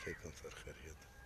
Afrika vergeet.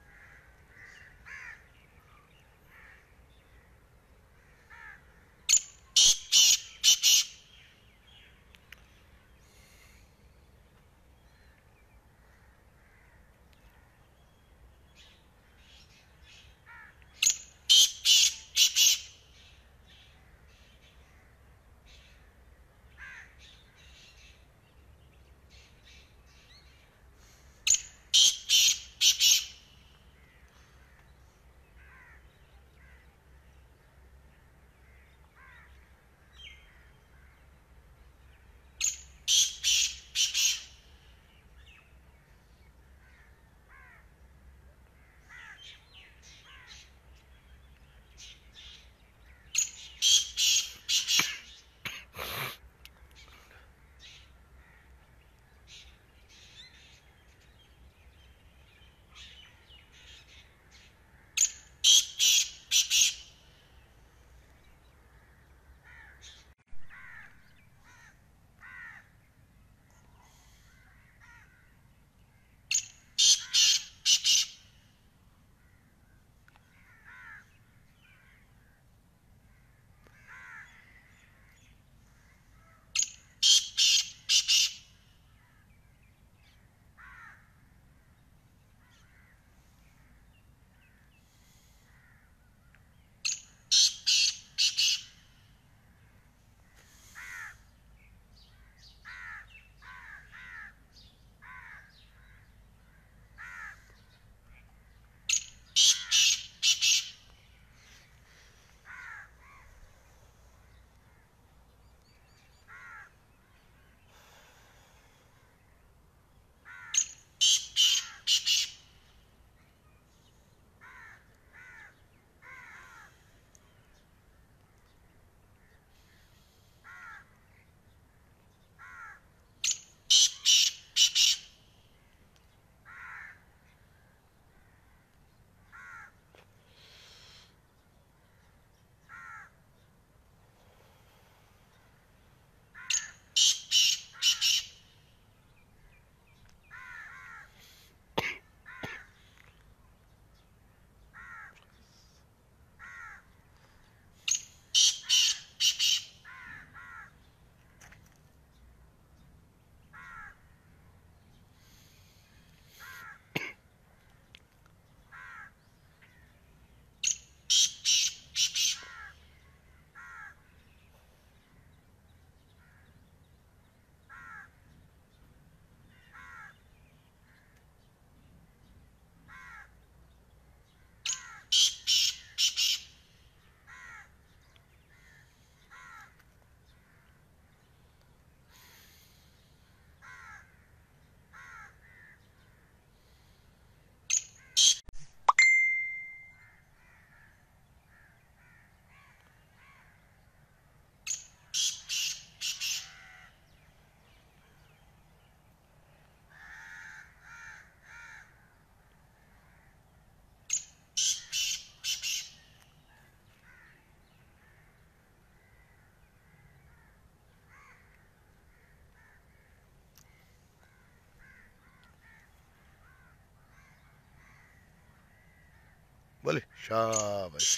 Вали, шабаш.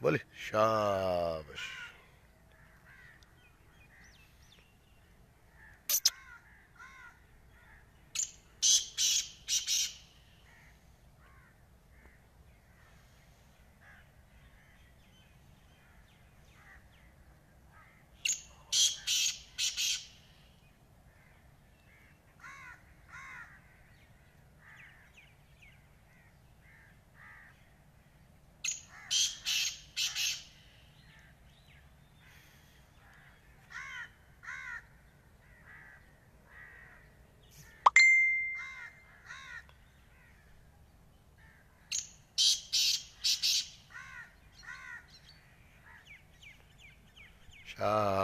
Вали, шабаш. Uh,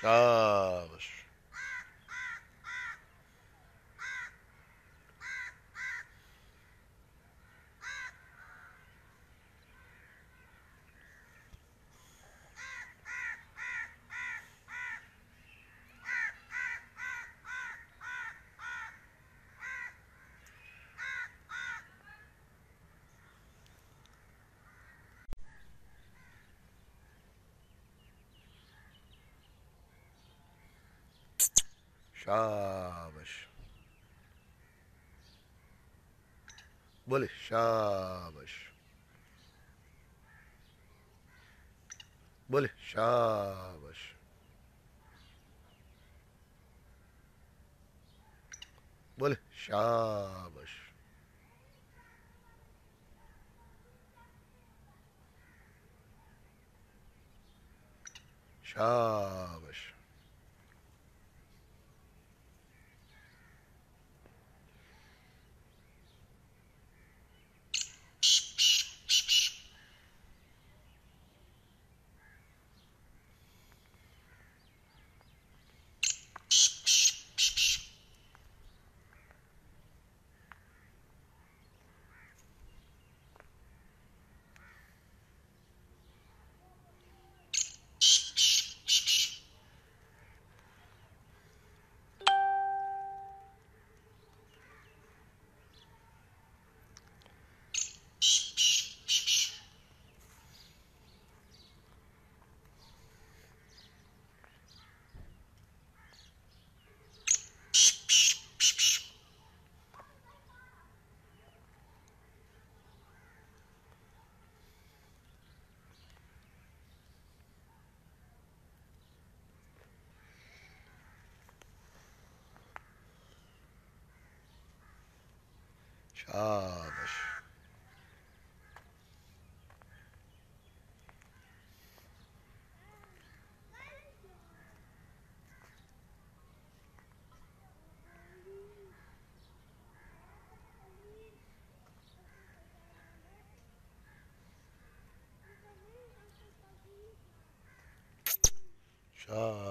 Shush. Şabaş. Böyle. Şabaş. Böyle. Şabaş. Böyle. Şabaş. Şabaş. Şabaş. Şabaş.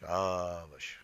Şabaş.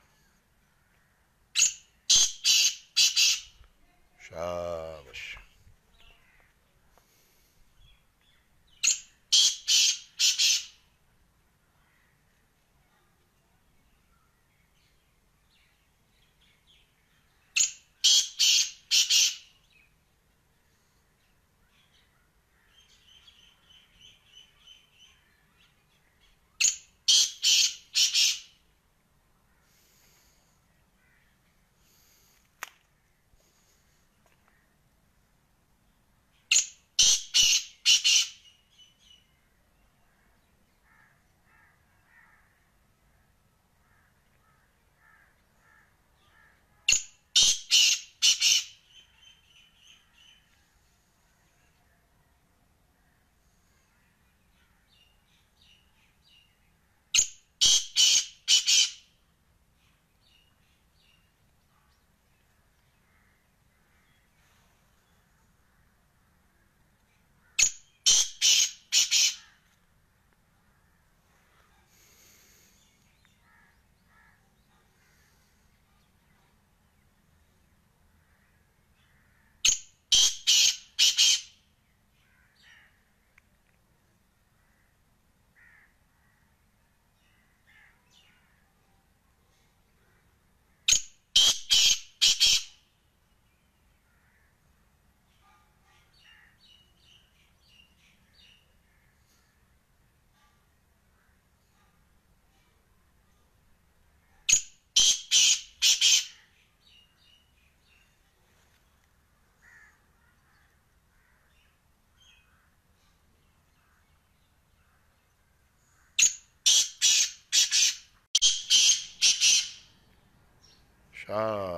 child.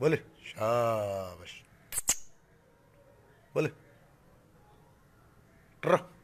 Böyle. Şabaş. Böyle. Rah.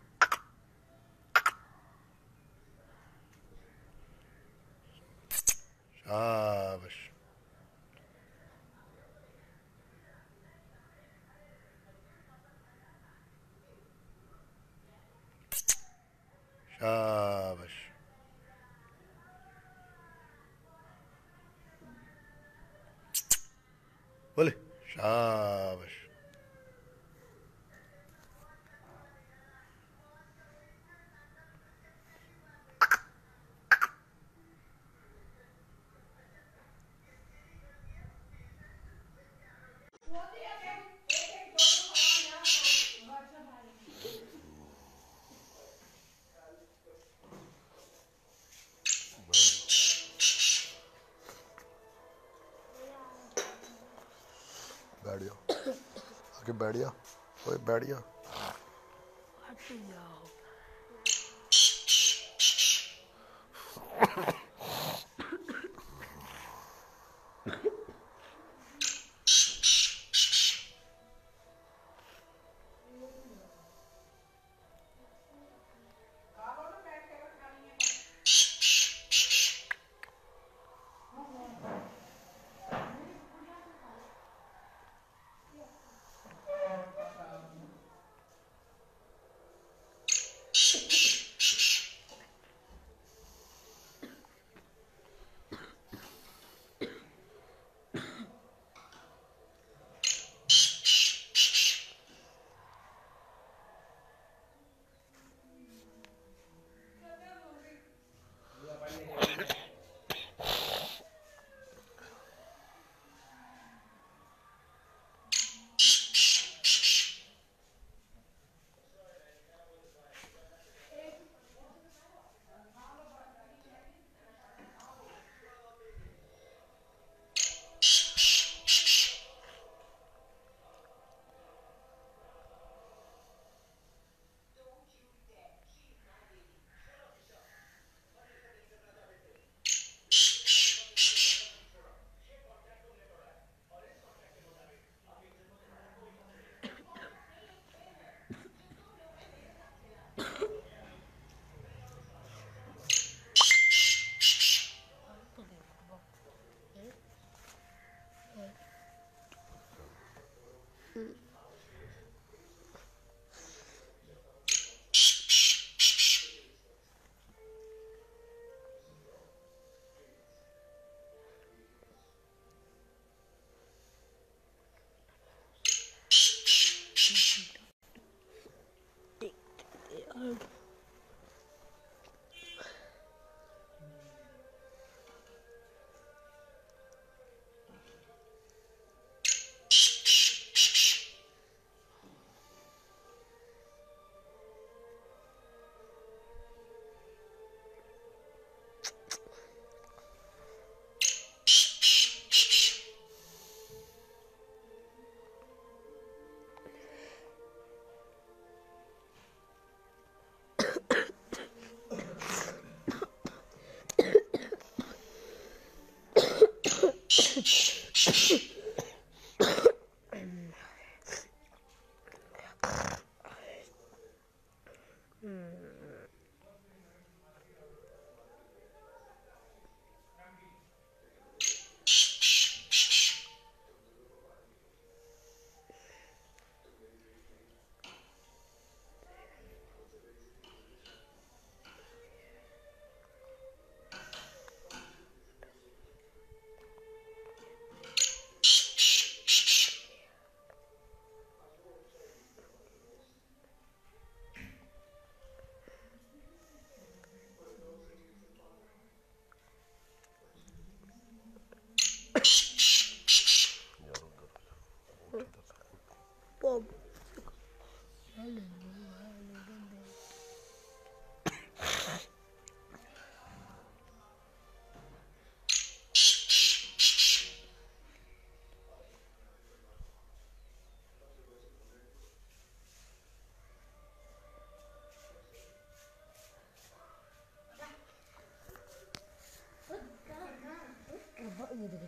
बैठ जा ओए बैठ जा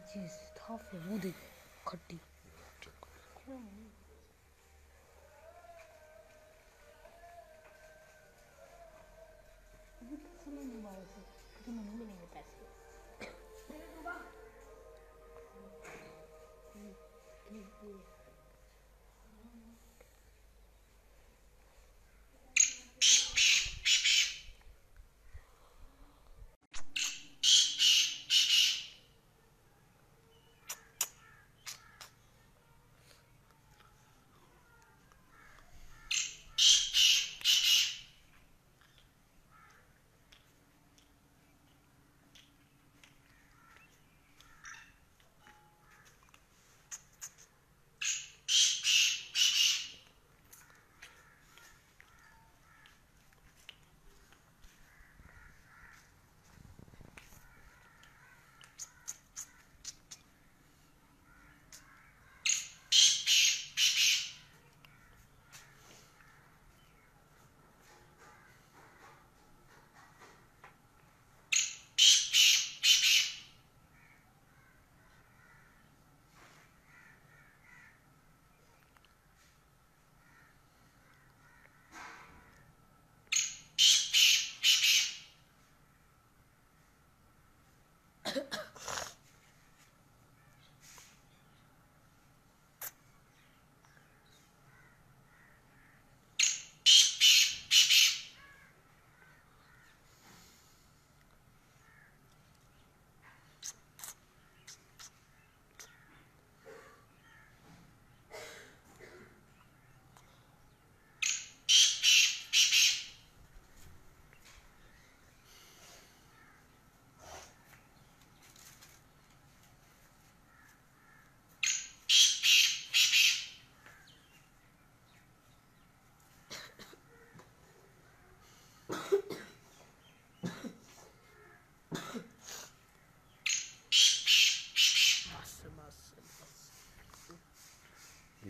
चीज़ साफ़ वो देखी खट्टी।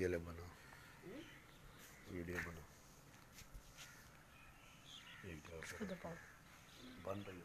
वीडियो ले बनाओ वीडियो बनाओ वीडियो बन रही है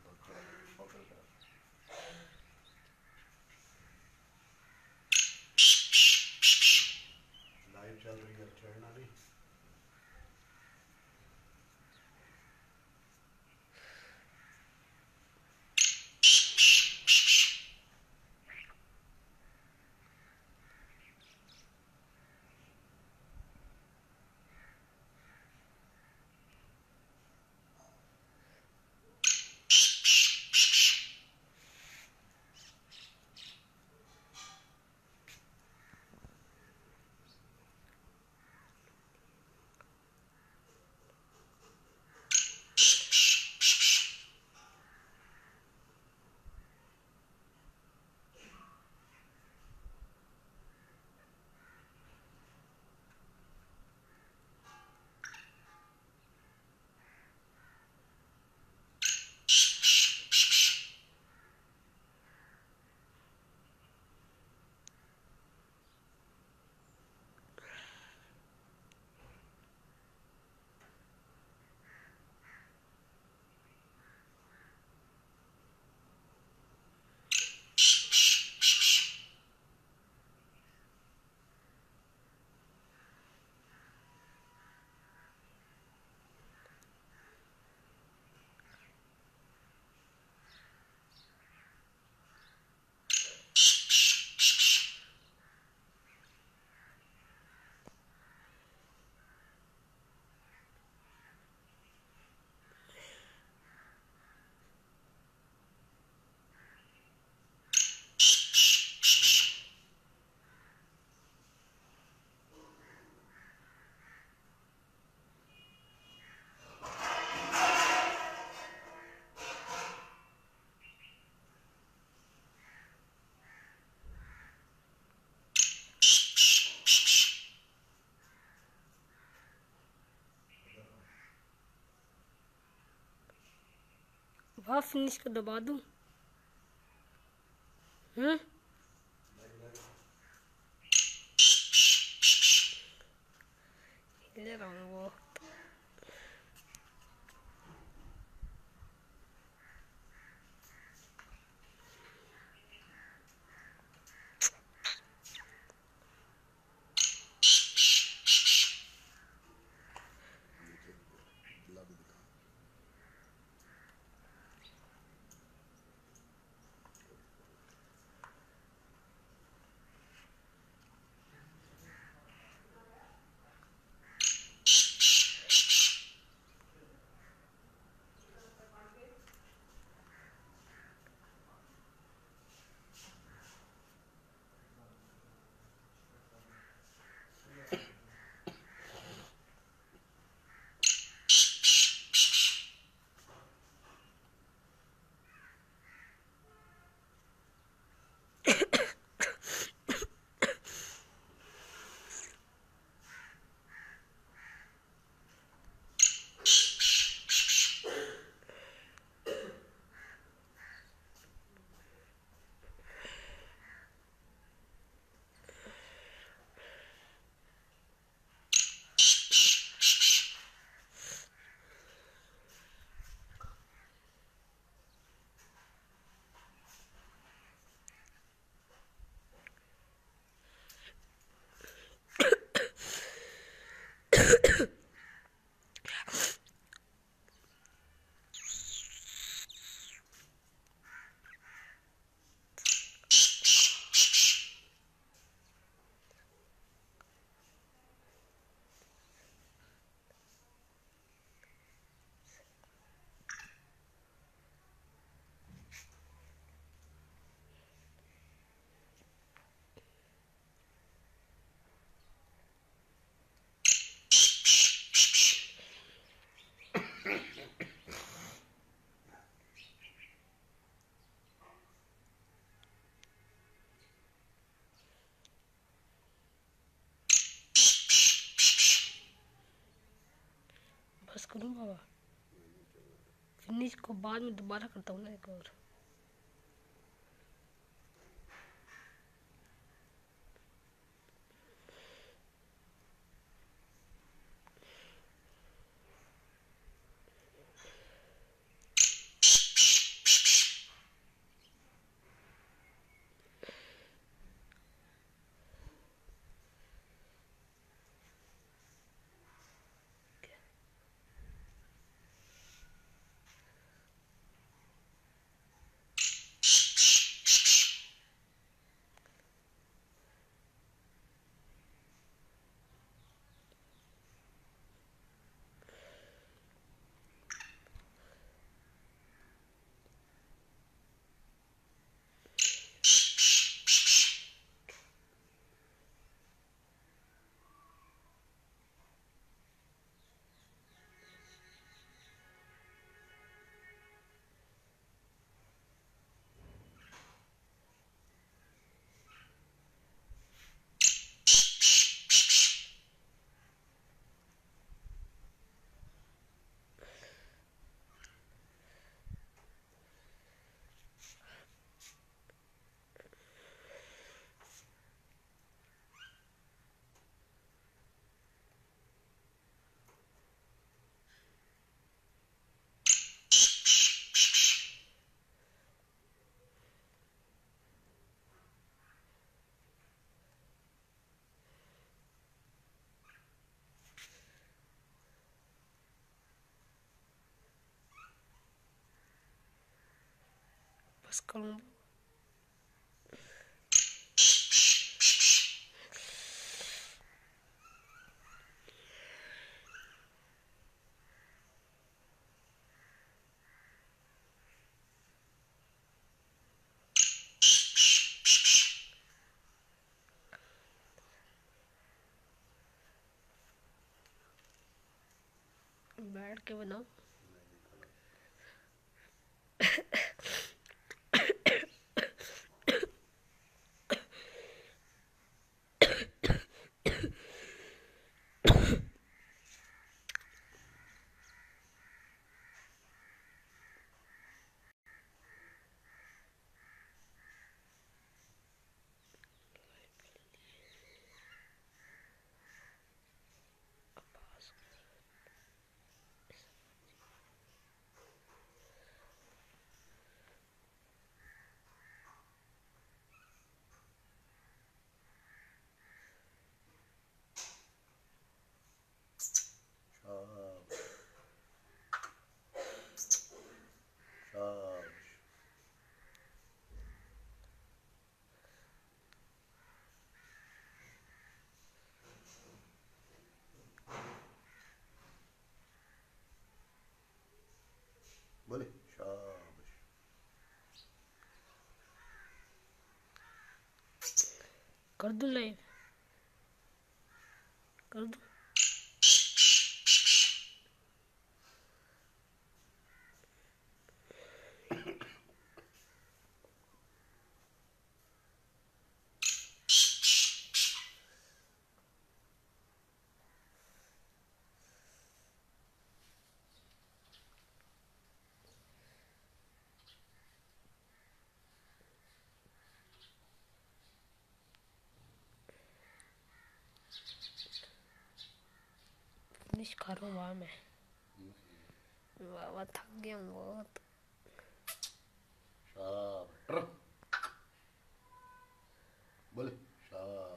Offline do modo. Hum? करूँ बाबा फिनिश को बाद में दोबारा करता हूँ ना एक और। बस करूँ बैठ के बनाओ कर दूँ live फिनिश करो वाह मैं वाह वाह थक गया हूँ बहुत शाबाश ट्र। बोले शाबाश शाबाश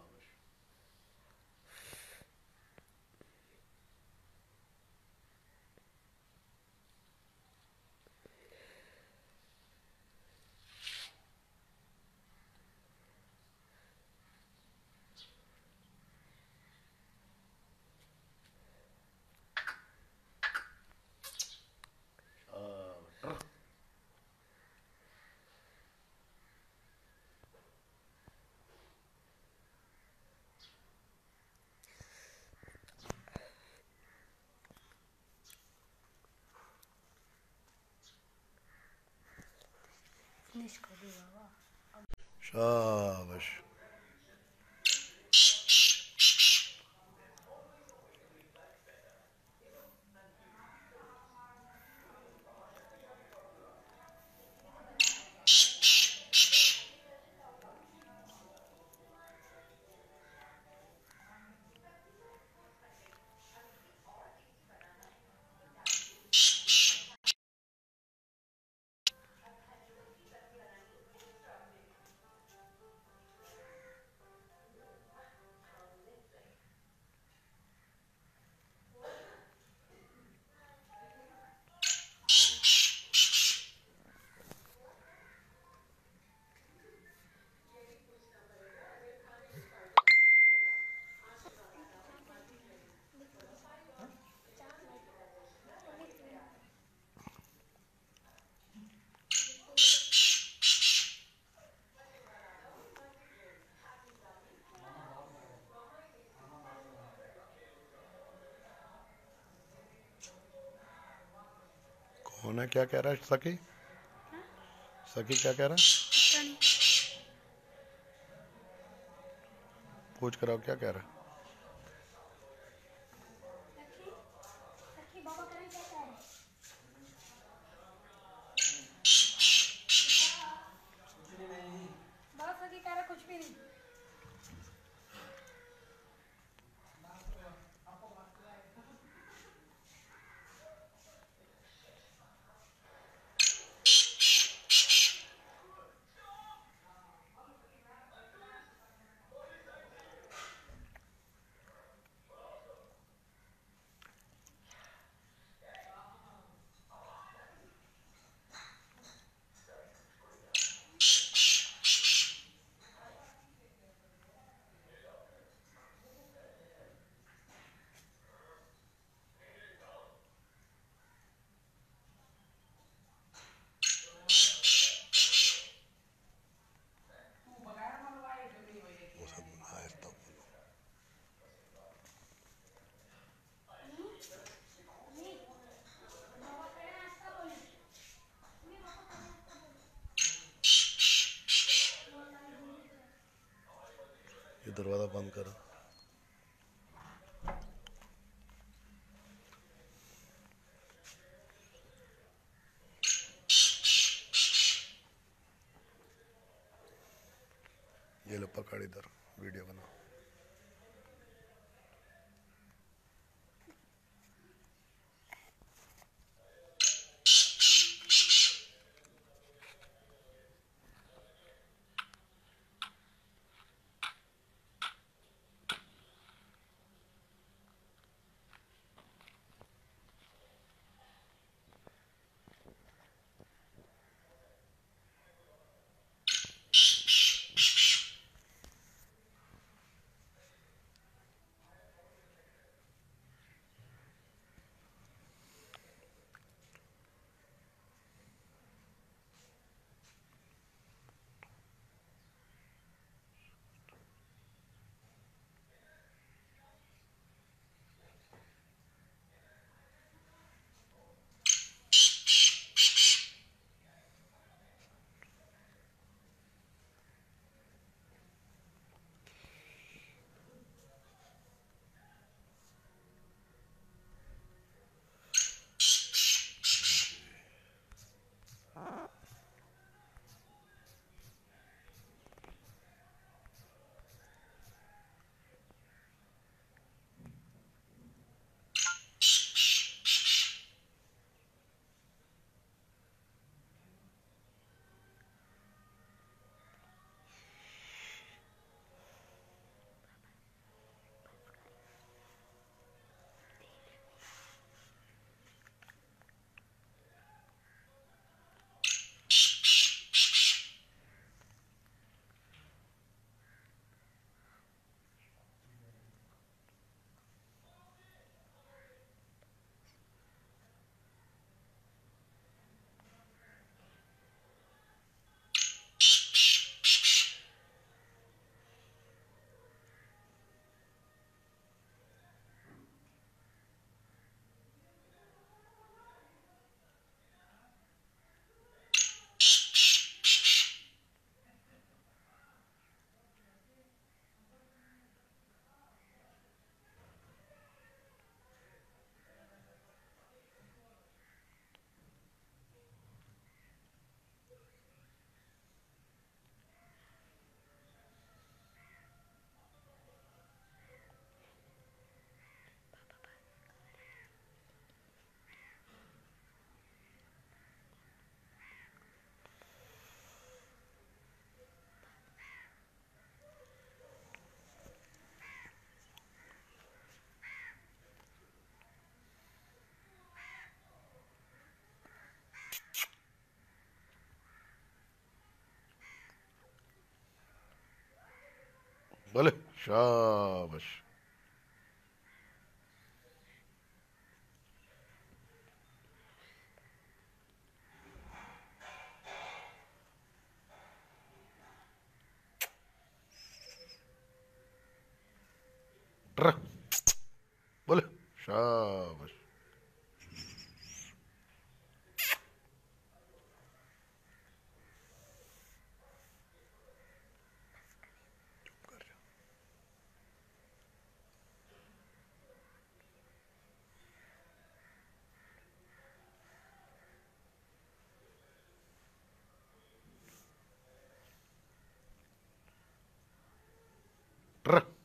Шабаш. होना क्या कह रहा है? सखी? सखी क्या कह रहा है? पूछ कराओ क्या कह रहा है? दरवाज़ा बंद करो ये लो पकड़ इधर वीडियो बना بله. شابش Rr.